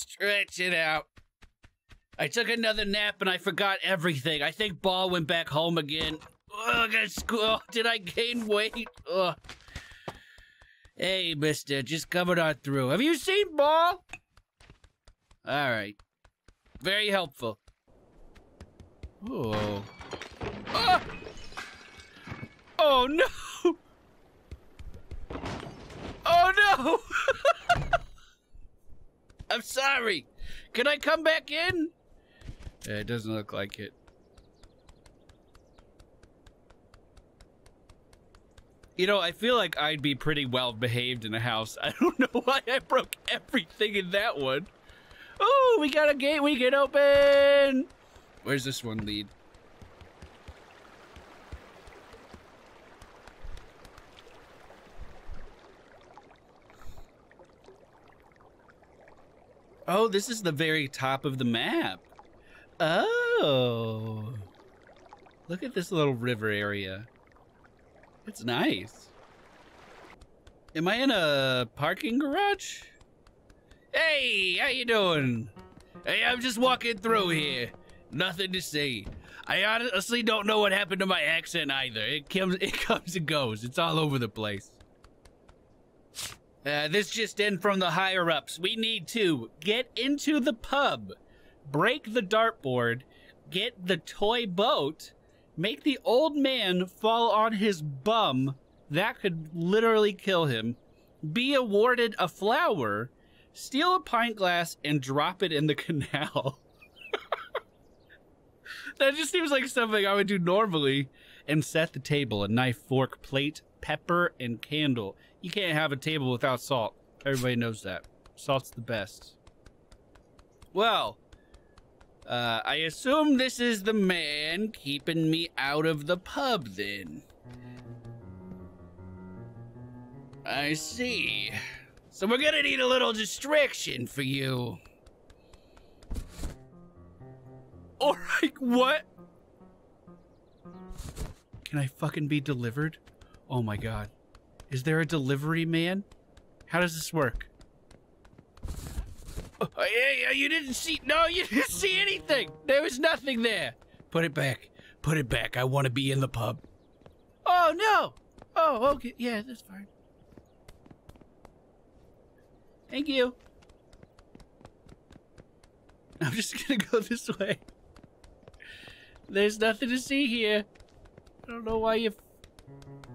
Stretch it out. I took another nap and I forgot everything. I think Ball went back home again. Ugh, I school. Oh, did I gain weight? Ugh. Hey, mister, just coming on through. Have you seen Ball? All right. Very helpful. Oh. Oh, no! Oh, no! I'm sorry. Can I come back in? Yeah, it doesn't look like it. You know, I feel like I'd be pretty well behaved in a house. I don't know why I broke everything in that one. Oh, we got a gate we can open. Where's this one lead? Oh, this is the very top of the map. Oh. Look at this little river area. It's nice. Am I in a parking garage? Hey, how you doing? Hey, I'm just walking through here. Nothing to see. I honestly don't know what happened to my accent either. It comes, it comes and goes. It's all over the place. Uh, this just in from the higher ups. We need to get into the pub, break the dartboard, get the toy boat, make the old man fall on his bum. That could literally kill him. Be awarded a flower, steal a pint glass, and drop it in the canal. that just seems like something I would do normally. And set the table a knife, fork, plate, pepper, and candle. You can't have a table without salt. Everybody knows that. Salt's the best. Well, uh, I assume this is the man keeping me out of the pub then. I see. So we're gonna need a little distraction for you. Alright, what? Can I fucking be delivered? Oh my god. Is there a delivery man? How does this work? Uh, uh, oh, hey, you didn't see. No, you didn't see anything. There was nothing there. Put it back. Put it back. I want to be in the pub. Oh, no. Oh, okay. Yeah, that's fine. Thank you. I'm just gonna go this way. There's nothing to see here. I don't know why you.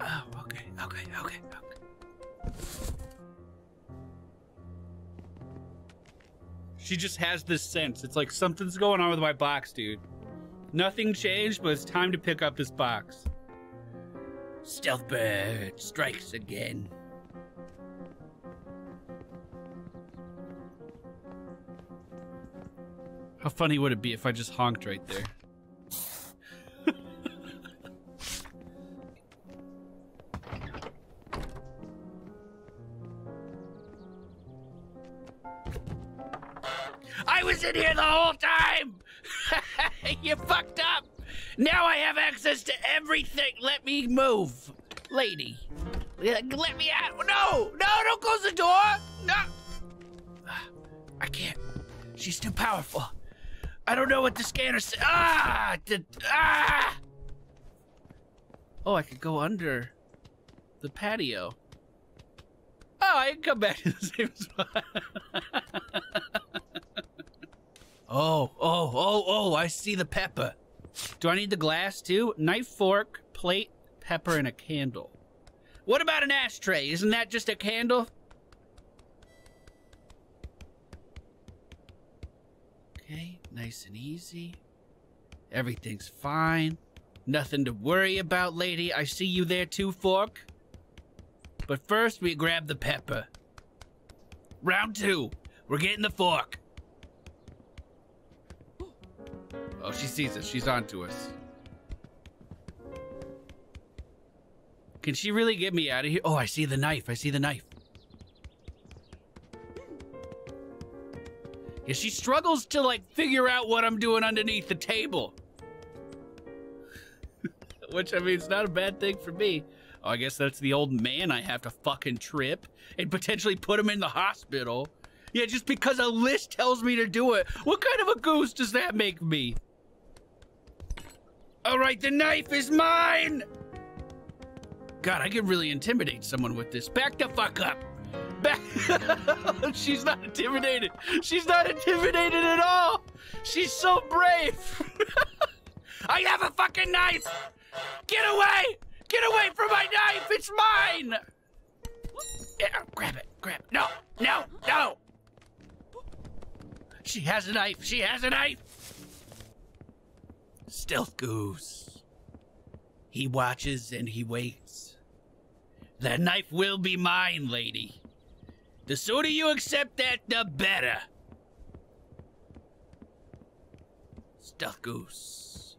Oh, okay, okay, okay. She just has this sense. It's like something's going on with my box, dude. Nothing changed, but it's time to pick up this box. Stealth bird strikes again. How funny would it be if I just honked right there? Here the whole time! you fucked up! Now I have access to everything! Let me move! Lady. Let me out! No! No, don't close the door! No! I can't. She's too powerful. I don't know what the scanner says. Ah! The, ah! Oh, I could go under the patio. Oh, I can come back to the same spot. oh, oh, oh, oh, I see the pepper. Do I need the glass too? Knife, fork, plate, pepper, and a candle. What about an ashtray? Isn't that just a candle? Okay, nice and easy. Everything's fine. Nothing to worry about, lady. I see you there too, Fork. But first, we grab the pepper. Round two. We're getting the fork. Oh, she sees us. She's on to us. Can she really get me out of here? Oh, I see the knife. I see the knife. Yeah, she struggles to, like, figure out what I'm doing underneath the table. Which, I mean, it's not a bad thing for me. Oh, I guess that's the old man I have to fucking trip and potentially put him in the hospital. Yeah, just because a list tells me to do it. What kind of a goose does that make me? All right, the knife is mine. God, I can really intimidate someone with this. Back the fuck up. Back. She's not intimidated. She's not intimidated at all. She's so brave. I have a fucking knife. Get away. Get away from my knife. It's mine. Yeah, grab it. Grab it. No, no, no. She has a knife. She has a knife. Stealth goose. He watches and he waits. That knife will be mine, lady. The sooner you accept that, the better. Stealth goose.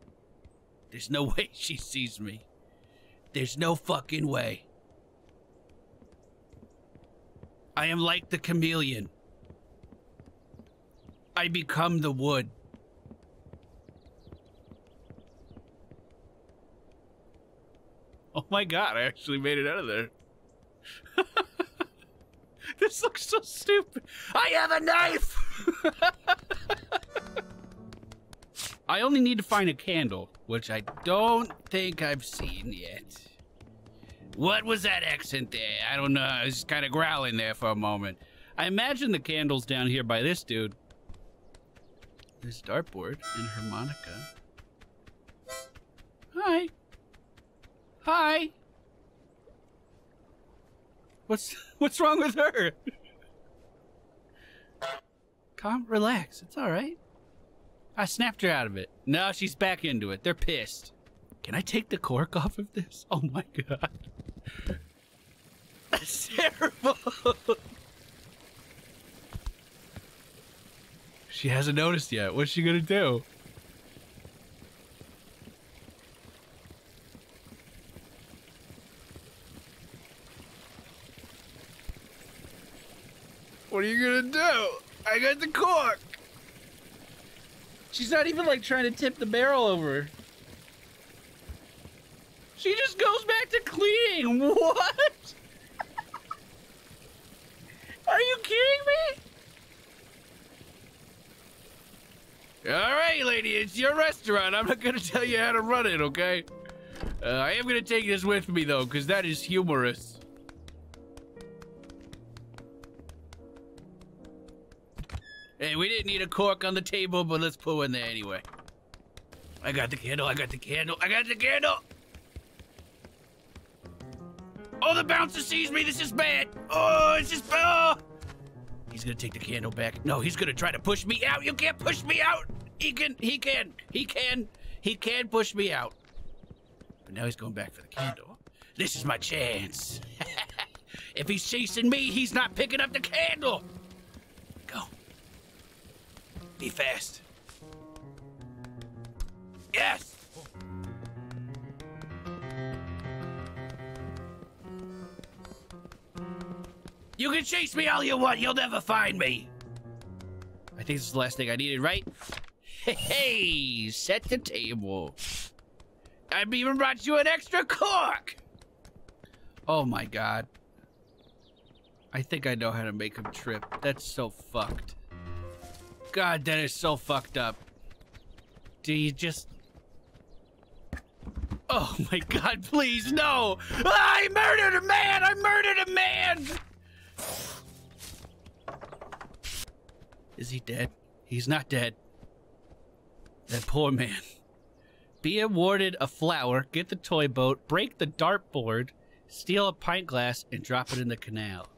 There's no way she sees me. There's no fucking way. I am like the chameleon. I become the wood. Oh my god, I actually made it out of there. this looks so stupid. I have a knife! I only need to find a candle, which I don't think I've seen yet. What was that accent there? I don't know. I was kind of growling there for a moment. I imagine the candle's down here by this dude. This dartboard and harmonica. Hi. Hi. What's what's wrong with her? Calm, relax. It's all right. I snapped her out of it. Now she's back into it. They're pissed. Can I take the cork off of this? Oh my god. That's terrible. she hasn't noticed yet. What's she gonna do? What are you gonna do? I got the cork. She's not even like trying to tip the barrel over. She just goes back to cleaning. What? Are you kidding me? All right, lady, it's your restaurant. I'm not gonna tell you how to run it, okay? Uh, I am gonna take this with me though, because that is humorous. Hey, we didn't need a cork on the table, but let's put one there anyway. I got the candle, I got the candle, I got the candle! Oh, the bouncer sees me, this is bad! Oh, it's just bad! Oh. He's gonna take the candle back. No, he's gonna try to push me out! You can't push me out! He can, he can, he can, he can push me out. But now he's going back for the candle. This is my chance. if he's chasing me, he's not picking up the candle! Be fast. Yes! You can chase me all you want, you'll never find me! I think this is the last thing I needed, right? Hey, set the table. I've even brought you an extra cork! Oh my god. I think I know how to make him trip. That's so fucked. God, that is so fucked up. Do you just... Oh my god, please, no! Ah, I murdered a man! I murdered a man! Is he dead? He's not dead. That poor man. Be awarded a flower, get the toy boat, break the dartboard, steal a pint glass, and drop it in the canal.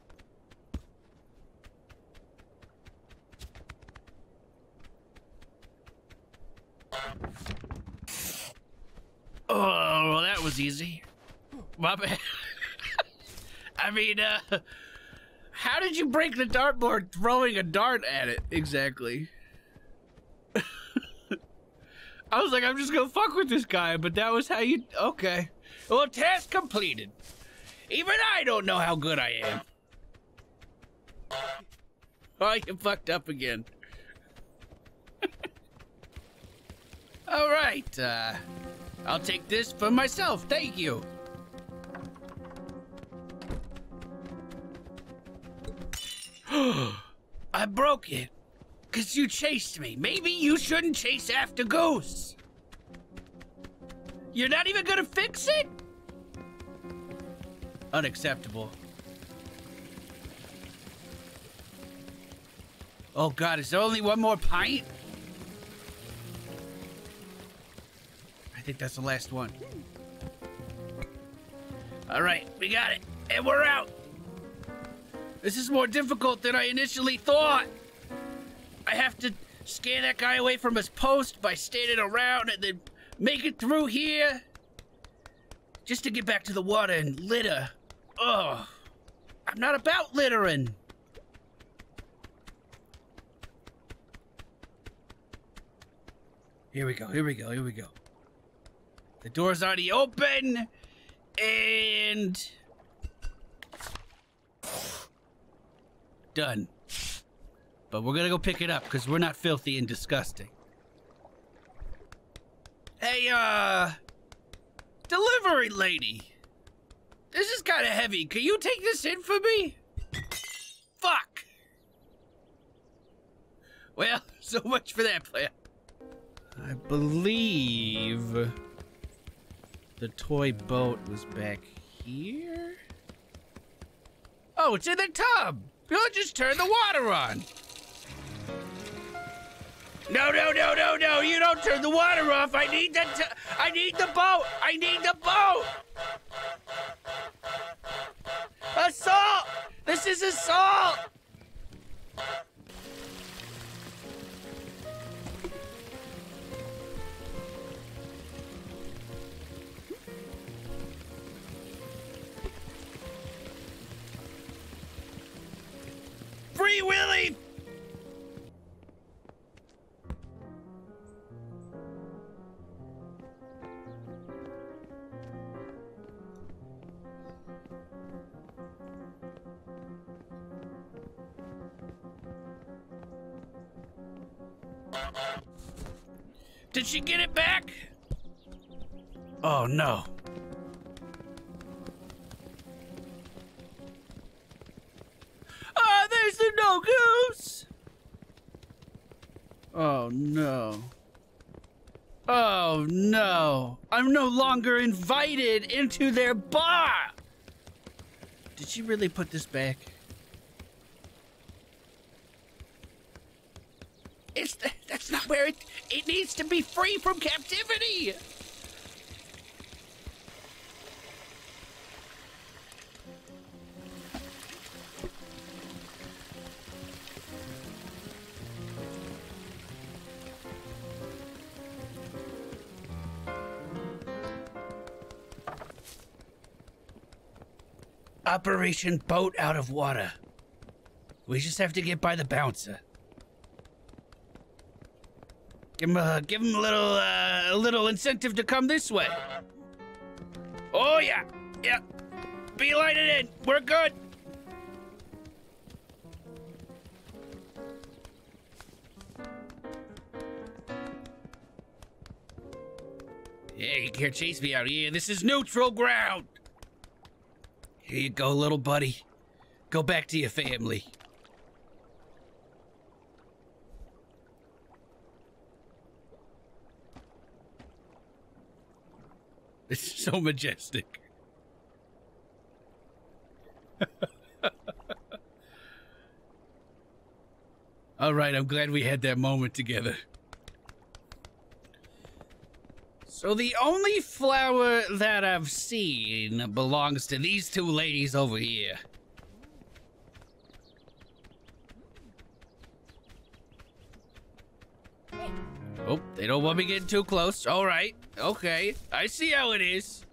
Oh, well, that was easy. My bad. I mean, uh, how did you break the dartboard throwing a dart at it exactly? I was like, I'm just gonna fuck with this guy, but that was how you. Okay. Well, task completed. Even I don't know how good I am. Oh, you fucked up again. All right, uh, I'll take this for myself. Thank you. I broke it. Because you chased me. Maybe you shouldn't chase after ghosts. You're not even gonna fix it? Unacceptable. Oh god, is there only one more pint? Think that's the last one. Alright, we got it. And we're out. This is more difficult than I initially thought. I have to scare that guy away from his post by standing around and then make it through here. Just to get back to the water and litter. Ugh. I'm not about littering. Here we go, here we go, here we go. The door's already open, and... Done. But we're gonna go pick it up, because we're not filthy and disgusting. Hey, uh... Delivery lady! This is kind of heavy. Can you take this in for me? Fuck! Well, so much for that plan. I believe the toy boat was back here. Oh, it's in the tub. You'll just turn the water on. No, no, no, no, no! You don't turn the water off. I need the. T- I need the boat. I need the boat. Assault! This is assault! Free Willy! Did she get it back? Oh no. Into their bar! Did she really put this back? It's th- that's not where it it needs to be free from captivity. Operation Boat Out of Water. We just have to get by the bouncer. Give him a give him a little uh, a little incentive to come this way. Oh yeah, yeah. Beeline it in. We're good. Hey, you can't chase me out here. This is neutral ground. Here you go, little buddy. Go back to your family. It's so majestic. All right, I'm glad we had that moment together. So the only flower that I've seen belongs to these two ladies over here. Oh, they don't want me getting too close. All right. Okay. I see how it is.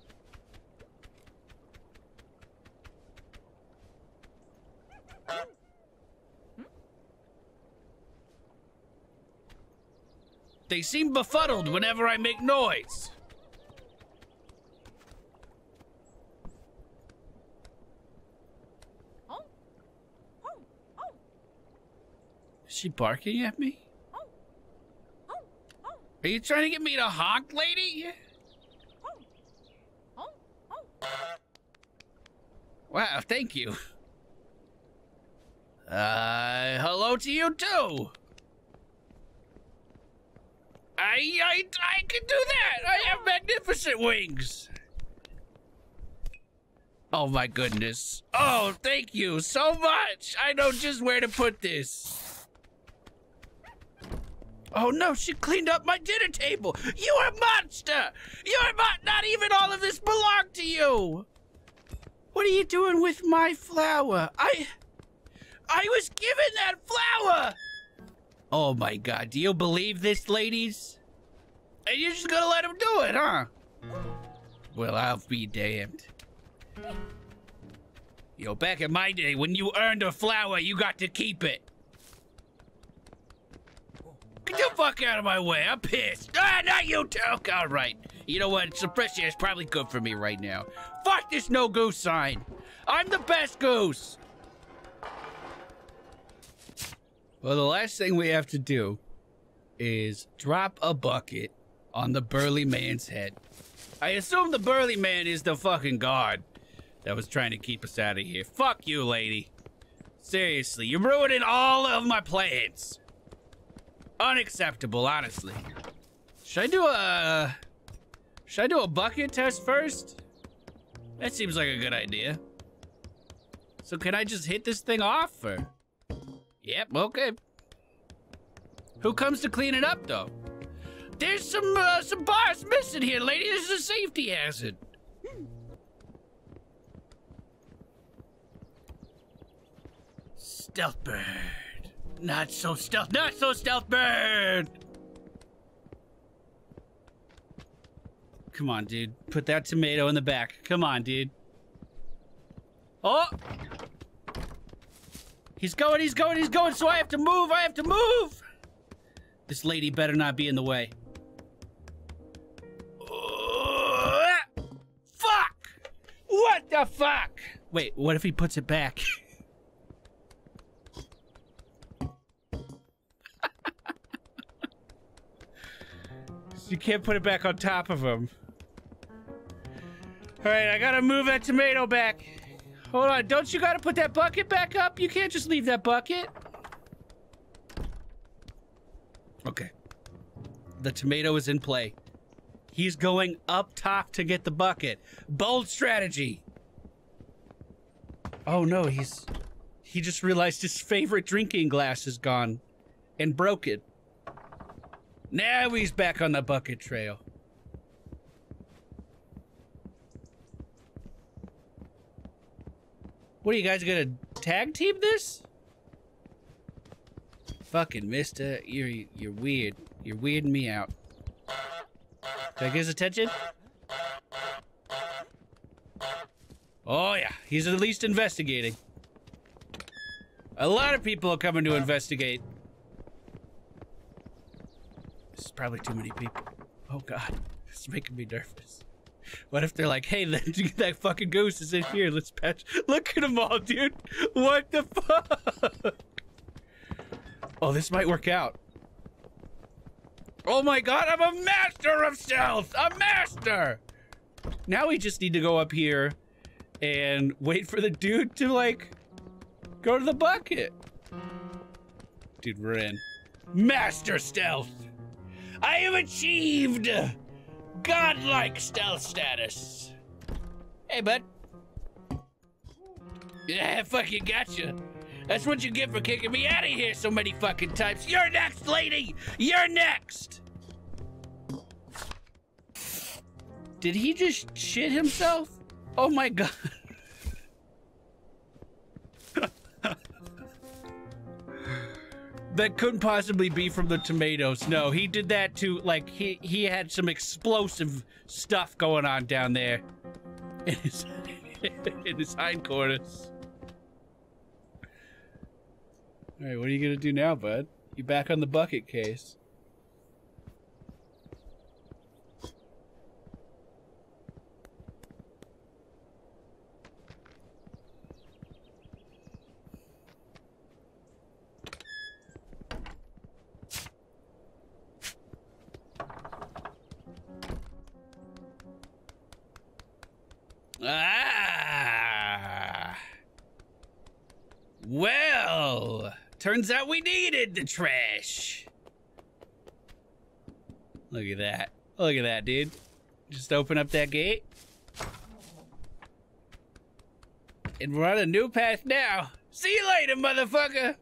They seem befuddled whenever I make noise. Is she barking at me? Are you trying to get me to honk, lady? Wow, thank you. Uh, hello hello to you too. I, I, I can do that. I have magnificent wings. Oh my goodness. Oh, thank you so much. I know just where to put this. Oh no, she cleaned up my dinner table. You are a monster. You're not, not even all of this belonged to you. What are you doing with my flower? I, I was given that flower. Oh my god, do you believe this, ladies? And you're just gonna let him do it, huh? Well, I'll be damned. Yo, back in my day, when you earned a flower, you got to keep it. Get the fuck out of my way, I'm pissed. Ah, not you too. All right. You know what? Air is probably good for me right now. Fuck this no goose sign. I'm the best goose. Well, the last thing we have to do is drop a bucket on the burly man's head. I assume the burly man is the fucking guard that was trying to keep us out of here. Fuck you, lady. Seriously, you're ruining all of my plans. Unacceptable, honestly. Should I do a... Should I do a bucket test first? That seems like a good idea. So can I just hit this thing off, or? Yep, okay. Who comes to clean it up, though? There's some, uh, some bars missing here, lady. This is a safety hazard. Stealth bird. Not so stealth. Not so stealth bird. Come on, dude. Put that tomato in the back. Come on, dude. Oh! He's going, he's going, he's going, so I have to move, I have to move! This lady better not be in the way. Uh, fuck! What the fuck? Wait, what if he puts it back? you can't put it back on top of him. All right, I gotta move that tomato back. Hold on, don't you gotta put that bucket back up? You can't just leave that bucket. Okay. The tomato is in play. He's going up top to get the bucket. Bold strategy. Oh no, he's... He just realized his favorite drinking glass is gone. And broke it. Now he's back on the bucket trail. What are you guys gonna tag team this? Fucking mister, you're you're weird. You're weirding me out. Can I get his attention? Oh yeah, he's at least investigating. A lot of people are coming to investigate. This is probably too many people. Oh god, it's making me nervous. What if they're like, hey, that, that fucking goose is in here. Let's patch. Look at them all, dude. What the fuck? Oh, this might work out. Oh my god, I'm a master of stealth! A master! Now we just need to go up here and wait for the dude to, like, go to the bucket. Dude, we're in. Master stealth! I have achieved godlike stealth status. Hey, bud. Yeah, fucking gotcha. That's what you get for kicking me out of here so many fucking times. You're next, lady! You're next! Did he just shit himself? Oh my god. That couldn't possibly be from the tomatoes. No, he did that to, like, he, he had some explosive stuff going on down there. In his, in his hindquarters. Alright, what are you gonna do now, bud? You back on the bucket case. Turns out we needed the trash. Look at that. Look at that, dude. Just open up that gate. And we're on a new path now. See you later, motherfucker.